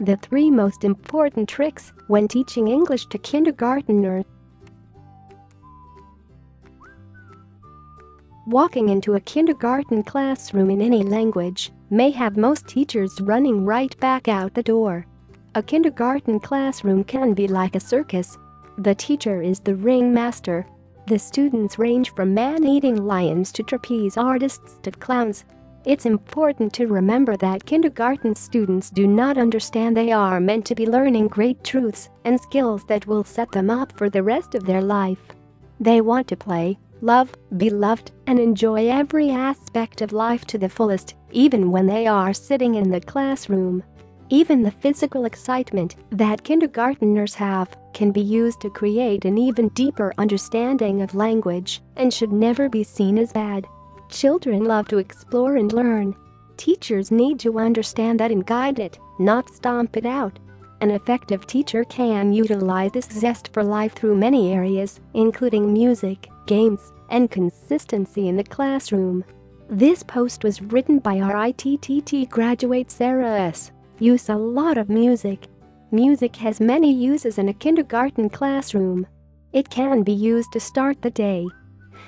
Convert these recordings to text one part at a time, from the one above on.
The three most important tricks when teaching English to kindergarteners. Walking into a kindergarten classroom in any language may have most teachers running right back out the door. A kindergarten classroom can be like a circus. The teacher is the ringmaster. The students range from man-eating lions to trapeze artists to clowns. It's important to remember that kindergarten students do not understand they are meant to be learning great truths and skills that will set them up for the rest of their life. They want to play, love, be loved, and enjoy every aspect of life to the fullest, even when they are sitting in the classroom. Even the physical excitement that kindergarteners have can be used to create an even deeper understanding of language and should never be seen as bad. Children love to explore and learn. Teachers need to understand that and guide it, not stomp it out. An effective teacher can utilize this zest for life through many areas, including music, games, and consistency in the classroom. This post was written by our ITTT graduate Sarah S. Use a lot of music. Music has many uses in a kindergarten classroom. It can be used to start the day,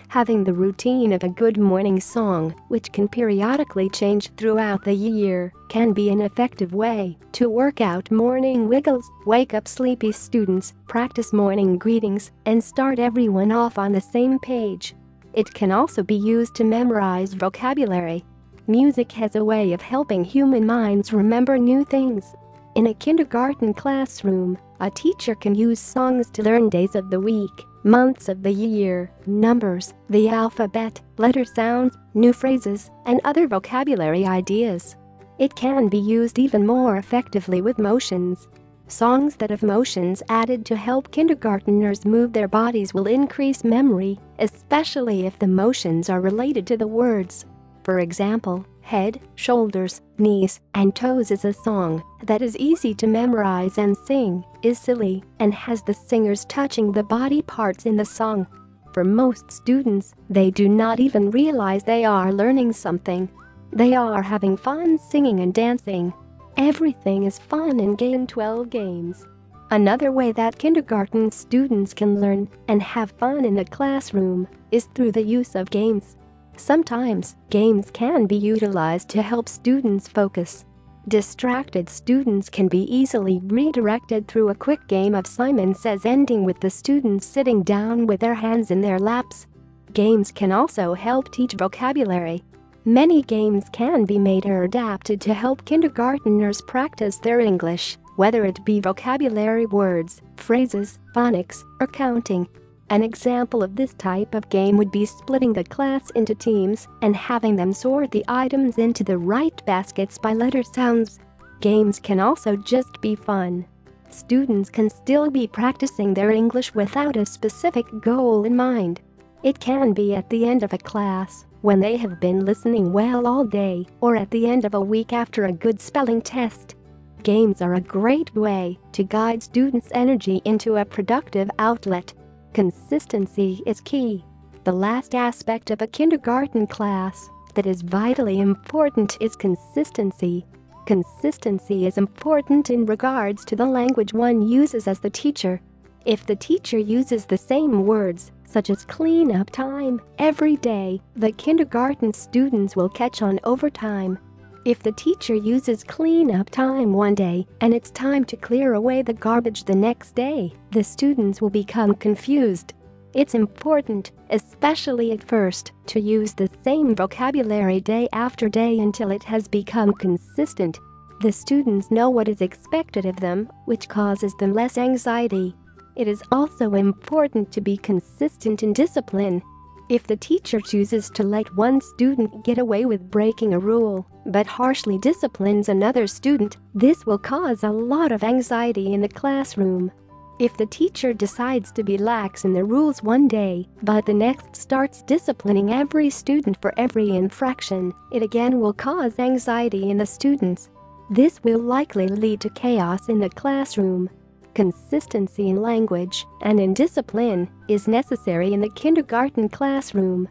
having the routine of a good morning song, which can periodically change throughout the year, can be an effective way to work out morning wiggles, wake up sleepy students, practice morning greetings, and start everyone off on the same page. It can also be used to memorize vocabulary. Music has a way of helping human minds remember new things. In a kindergarten classroom, a teacher can use songs to learn days of the week, months of the year, numbers, the alphabet, letter sounds, new phrases, and other vocabulary ideas. It can be used even more effectively with motions. Songs that have motions added to help kindergarteners move their bodies will increase memory, especially if the motions are related to the words. For example, head, shoulders, knees, and toes is a song that is easy to memorize and sing, is silly, and has the singers touching the body parts in the song. For most students, they do not even realize they are learning something. They are having fun singing and dancing. Everything is fun in Game 12 games. Another way that kindergarten students can learn and have fun in the classroom is through the use of games. Sometimes, games can be utilized to help students focus. Distracted students can be easily redirected through a quick game of Simon Says ending with the students sitting down with their hands in their laps. Games can also help teach vocabulary. Many games can be made or adapted to help kindergarteners practice their English, whether it be vocabulary words, phrases, phonics, or counting. An example of this type of game would be splitting the class into teams and having them sort the items into the right baskets by letter sounds. Games can also just be fun. Students can still be practicing their English without a specific goal in mind. It can be at the end of a class, when they have been listening well all day, or at the end of a week after a good spelling test. Games are a great way to guide students' energy into a productive outlet Consistency is key. The last aspect of a kindergarten class that is vitally important is consistency. Consistency is important in regards to the language one uses as the teacher. If the teacher uses the same words, such as clean up time, every day, the kindergarten students will catch on over time. If the teacher uses clean up time one day and it's time to clear away the garbage the next day, the students will become confused. It's important, especially at first, to use the same vocabulary day after day until it has become consistent. The students know what is expected of them, which causes them less anxiety. It is also important to be consistent in discipline if the teacher chooses to let one student get away with breaking a rule, but harshly disciplines another student, this will cause a lot of anxiety in the classroom. If the teacher decides to be lax in the rules one day, but the next starts disciplining every student for every infraction, it again will cause anxiety in the students. This will likely lead to chaos in the classroom. Consistency in language and in discipline is necessary in the kindergarten classroom.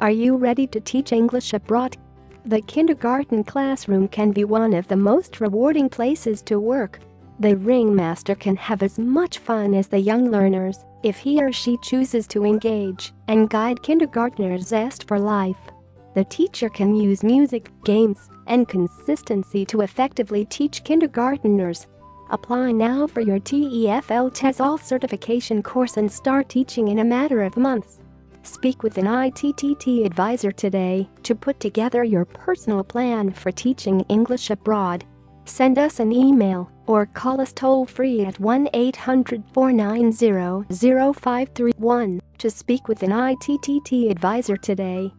Are you ready to teach English abroad? The kindergarten classroom can be one of the most rewarding places to work. The ringmaster can have as much fun as the young learners if he or she chooses to engage and guide kindergartners' zest for life. The teacher can use music, games, and consistency to effectively teach kindergarteners. Apply now for your TEFL TESOL certification course and start teaching in a matter of months. Speak with an ITTT advisor today to put together your personal plan for teaching English abroad. Send us an email or call us toll free at 1 800 490 0531 to speak with an ITTT advisor today.